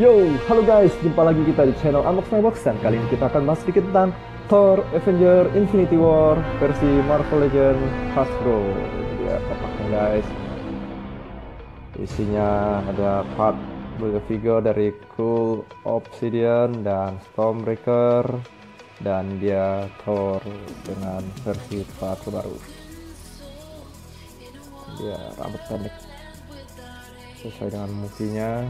Yo, halo guys, jumpa lagi kita di channel Unbox My Box dan kali ini kita akan bahas sedikit tentang Thor Avenger Infinity War versi Marvel Legend Hasbro. Ini dia kotaknya guys. Isinya ada part build figure dari Cool Obsidian dan Stormbreaker dan dia Thor dengan versi part terbaru. Dia rambut pendek sesuai dengan movie-nya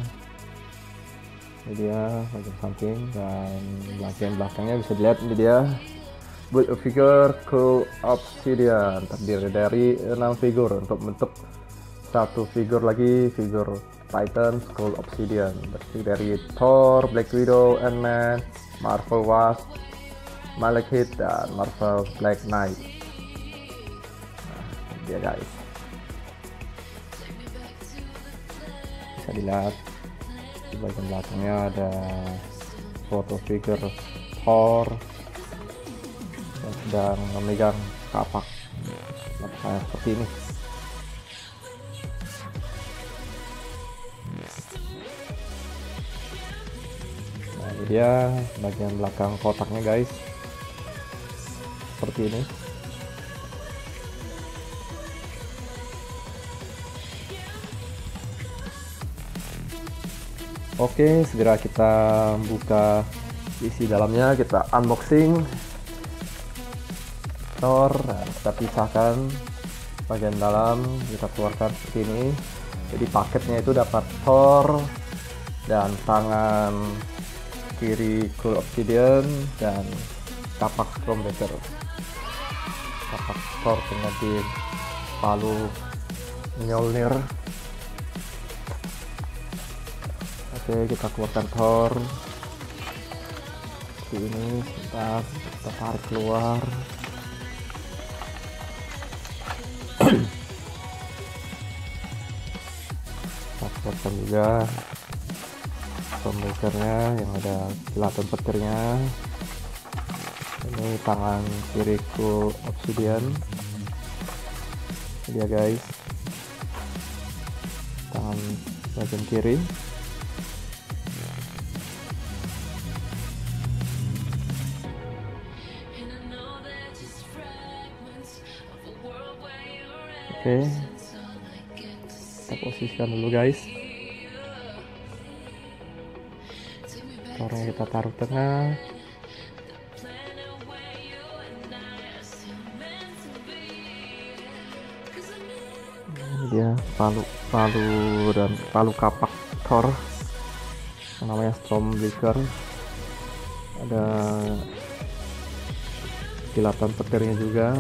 ini dia bagian samping dan bagian belakangnya bisa dilihat ini dia build a figure cool obsidian terdiri dari 6 figur untuk bentuk satu figur lagi figur Titan Skull Obsidian terdiri dari Thor, Black Widow, Ant-Man, Marvel Wasp, Malekith dan Marvel Black Knight. Nah, dia guys. Bisa dilihat di bagian belakangnya ada foto figure Thor yang sedang memegang kapak. Kayak seperti ini. Nah ini dia bagian belakang kotaknya guys. Seperti ini Oke, segera kita buka isi dalamnya, kita unboxing nah, kita pisahkan bagian dalam, kita keluarkan seperti ini. Jadi paketnya itu dapat Thor dan tangan kiri Cool Obsidian dan kapak Stormbreaker. Kapak Thor pengganti palu Mjolnir Oke kita keluarkan Thor ini sebentar kita tarik keluar. Kita keluarkan juga pembreakernya yang ada kilatan petirnya. Ini tangan kiriku obsidian. Dia guys. Tangan bagian kiri Oke. Kita posisikan dulu guys. Sekarang kita taruh tengah. Ini dia palu palu dan palu kapak yang namanya Stormbreaker. Ada kilatan petirnya juga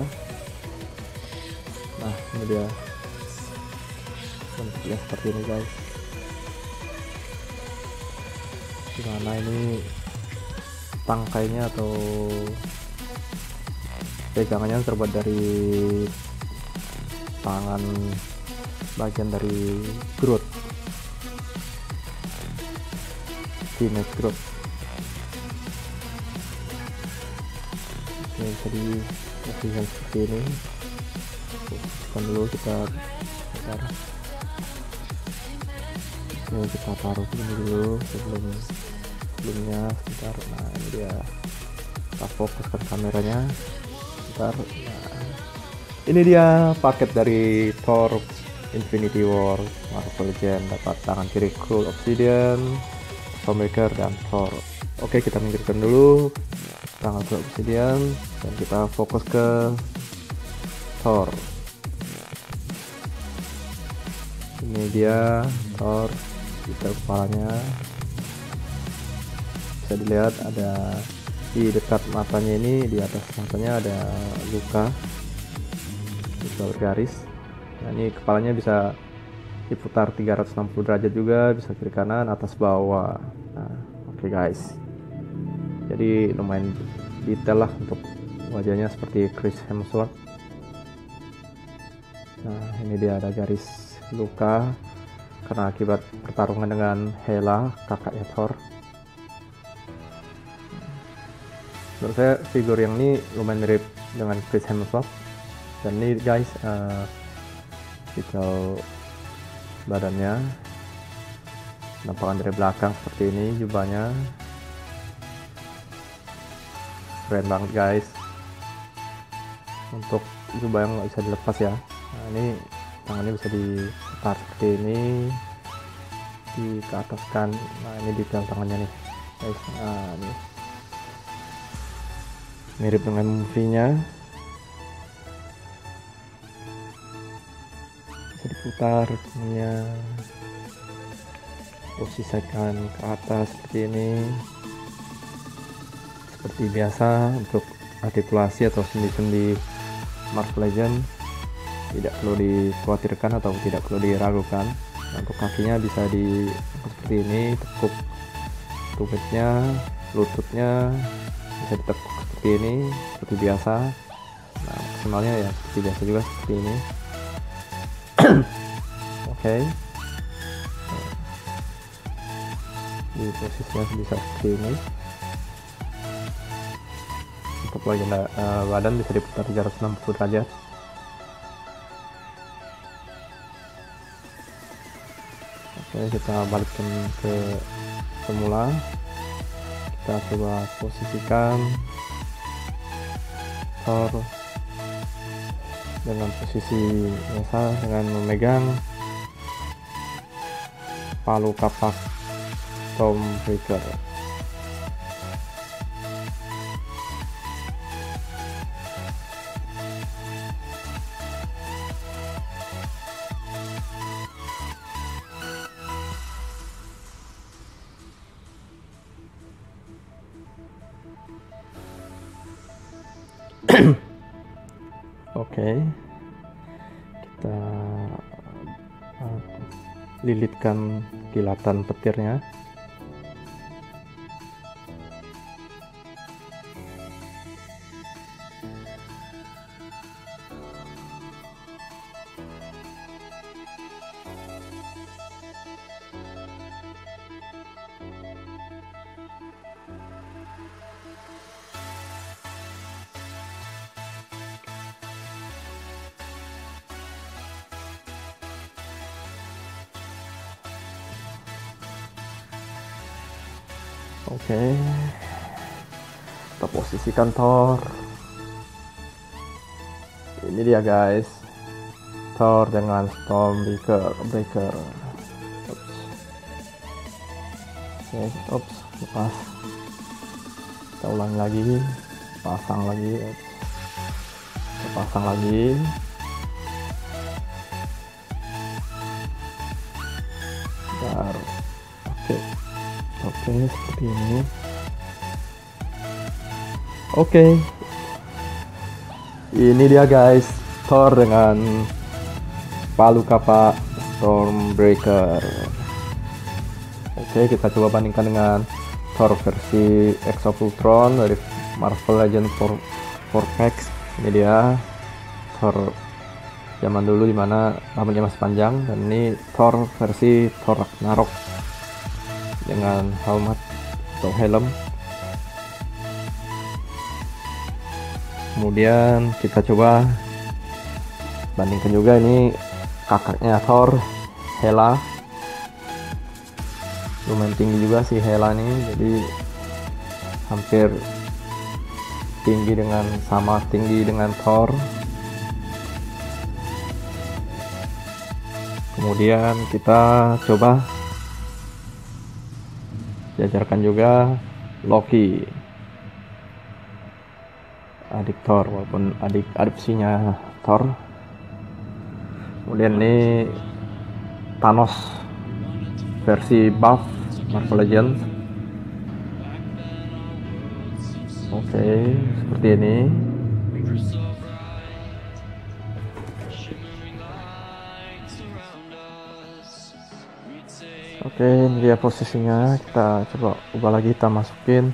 ini dia. Bentuknya seperti ini guys. Di mana ini tangkainya atau pegangannya terbuat dari tangan bagian dari Groot Teenage Groot Oke, bisa diposisikan seperti ini kan dulu kita bentar Oke, kita taruh ini dulu sebelum sebelumnya sebentar nah ini dia. Kita fokuskan kameranya. Sebentar nah, ini dia paket dari Thor Infinity War. Marvel Legend dapat tangan kiri Cool Obsidian Stormbreaker dan Thor. Oke kita minggirkan dulu. Tangan Cool Obsidian dan kita fokus ke Thor ini dia Thor kita kepalanya. Bisa dilihat ada di dekat matanya ini di atas matanya ada luka bisa bergaris nah ini kepalanya bisa diputar 360 derajat juga bisa kiri kanan atas bawah. Nah oke okay guys. Jadi lumayan detail lah untuk wajahnya seperti Chris Hemsworth. Nah ini dia ada garis luka karena akibat pertarungan dengan Hela kakaknya Thor menurut saya figur yang ini lumayan mirip dengan Chris Hemsworth. Dan ini guys uh, badannya. Penampakan dari belakang seperti ini jubahnya. Keren banget guys. Untuk jubah yang nggak bisa dilepas ya. Nah ini tangannya bisa diputar seperti ini di ke atas kan nah ini detail tangannya nih. Guys nah ini. Mirip dengan movie nya bisa diputar tangannya posisikan ke atas seperti ini. Seperti biasa untuk artikulasi atau sendi-sendi Marvel Legend tidak perlu dikhawatirkan atau tidak perlu diragukan. Untuk kakinya bisa di seperti ini tekuk tumitnya lututnya bisa ditekuk seperti ini seperti biasa. Nah maksimalnya ya seperti biasa juga seperti ini. Oke. Okay. di posisinya bisa seperti ini. Untuk bagian uh, badan bisa diputar 360 derajat oke kita balikkan ke semula kita coba posisikan Thor dengan posisi biasa dengan memegang palu kapak Stormbreaker Oke, okay. kita uh, lilitkan kilatan petirnya. Oke. Kita posisikan Thor. Ini dia guys. Thor dengan Stormbreaker Breaker. Oops. Oke, okay. Oops. lepas. Kita ulangi lagi. Pasang lagi. Oops. Kita pasang lagi. Oke seperti ini. Oke. Ini dia guys. Thor dengan palu kapak Stormbreaker. Oke kita coba bandingkan dengan Thor versi Exopultron dari Marvel Legends 4, 4 packs ini dia. Thor zaman dulu di mana rambutnya masih panjang. Dan ini Thor versi Thor Ragnarok dengan helmet atau helm. Kemudian kita coba bandingkan juga ini kakaknya Thor Hela. Lumayan tinggi juga si Hela nih jadi hampir tinggi dengan sama tinggi dengan Thor. Kemudian kita coba diajarkan juga Loki. Adik Thor walaupun adik adopsinya Thor. Kemudian ini Thanos versi buff Marvel Legends. Oke okay, seperti ini oke ini dia posisinya. Kita coba ubah lagi kita masukin.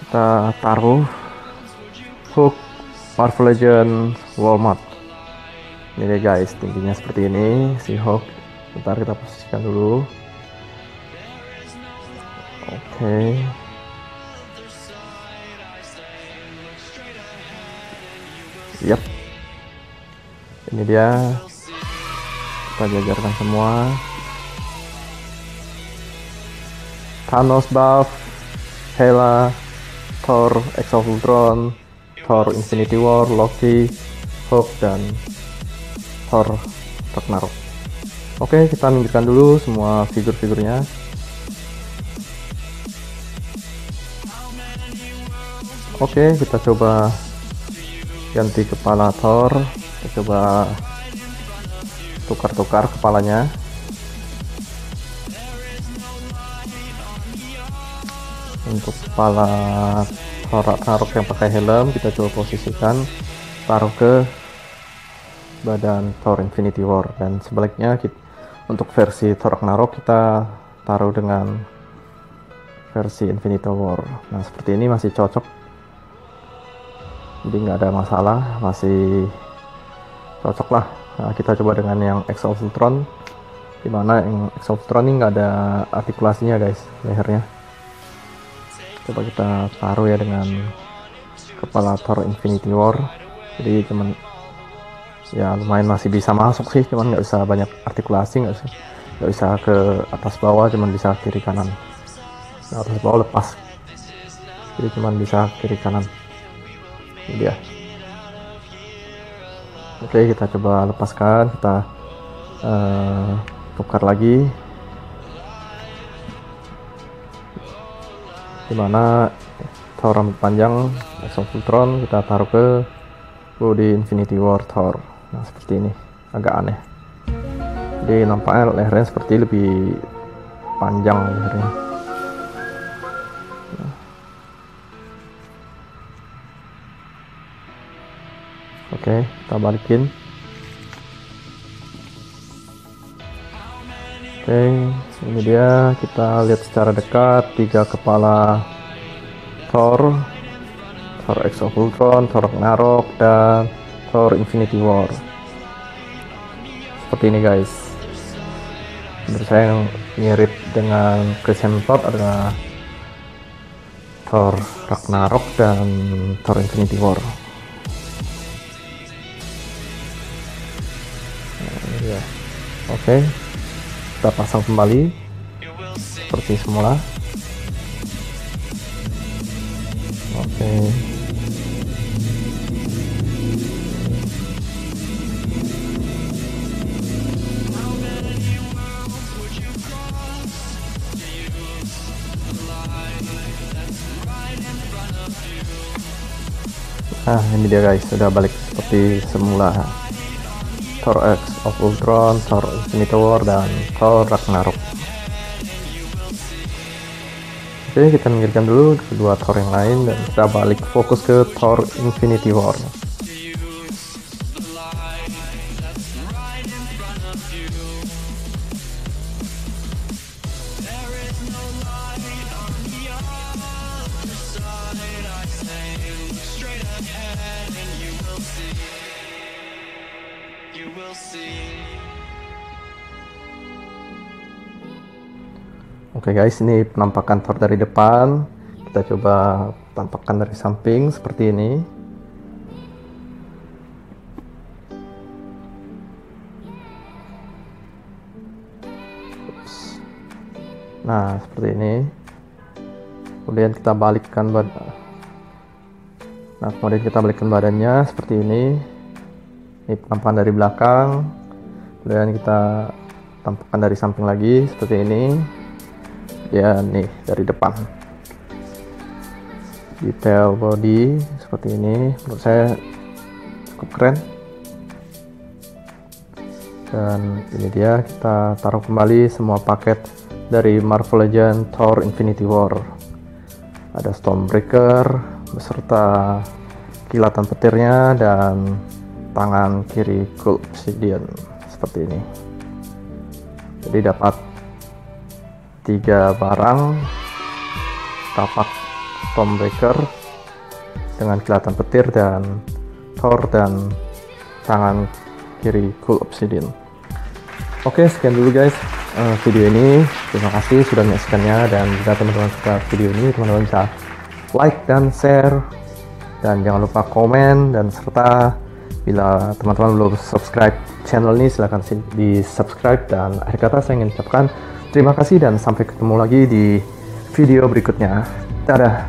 Kita taruh. Hook Marvel Legend Walmart. Ini guys tingginya seperti ini. Si hook bentar kita posisikan dulu. Oke. Yep ini dia. Kita jajarkan semua Thanos buff, Hela, Thor, X Thor Infinity War, Loki, Hulk, dan Thor Ragnarok. Oke, kita minggirkan dulu semua figur-figurnya. Oke, kita coba ganti kepala Thor. Kita coba tukar-tukar kepalanya. Untuk kepala taruh yang pakai helm kita coba posisikan taruh ke badan Thor Infinity War. Dan sebaliknya kita, untuk versi Thor Ragnarok kita taruh dengan versi Infinity War. Nah seperti ini masih cocok. Jadi nggak ada masalah masih cocok lah nah, kita coba dengan yang Exo Ultron. Di mana yang Ultron ini nggak ada artikulasinya guys lehernya coba kita taruh ya dengan kepala Thor Infinity War. Jadi cuman ya lumayan masih bisa masuk sih cuman nggak bisa banyak artikulasi nggak bisa nggak bisa ke atas bawah cuman bisa kiri kanan. Nah, atas bawah lepas. Jadi cuman bisa kiri kanan. Ini dia oke kita coba lepaskan kita uh, tukar lagi di mana Thor rambut panjang Exofultron kita taruh ke body Infinity War Thor. Nah seperti ini agak aneh. Jadi nampaknya lehernya seperti lebih panjang lehernya. Oke kita balikin. Oke ini dia kita lihat secara dekat tiga kepala Thor. Thor X of Ultron, Thor Ragnarok dan Thor Infinity War. Seperti ini guys. Menurut saya yang mirip dengan Chris Hemsworth adalah Thor Ragnarok dan Thor Infinity War. Nah, ya. oke. okay kita pasang kembali. Seperti semula. Oke. Nah ini dia guys. Sudah balik seperti semula Thor X of Ultron, Thor Infinity War, dan Thor Ragnarok. Oke, kita minggirkan dulu kedua Thor yang lain dan kita balik fokus ke Thor Infinity War. Oke okay guys, ini penampakan Thor dari depan. Kita coba tampakkan dari samping seperti ini. Nah, seperti ini. Kemudian kita balikkan badan. Nah, kemudian kita balikkan badannya seperti ini. Ini penampakan dari belakang. Kemudian kita tampakkan dari samping lagi seperti ini. Ya nih dari depan. Detail body seperti ini menurut saya cukup keren. Dan ini dia kita taruh kembali semua paket dari Marvel Legend Thor Infinity War. Ada Stormbreaker beserta kilatan petirnya dan tangan kiri Cool Obsidian seperti ini. Jadi dapat tiga barang tapak Stormbreaker dengan kilatan petir dan Thor dan tangan kiri Cool Obsidian oke sekian dulu guys uh, video ini. Terima kasih sudah menyaksikannya dan jika teman-teman suka video ini teman-teman bisa like dan share. Dan jangan lupa komen dan serta bila teman-teman belum subscribe channel ini silahkan di subscribe dan akhir kata saya ingin ucapkan Terima kasih dan sampai ketemu lagi di video berikutnya. Dadah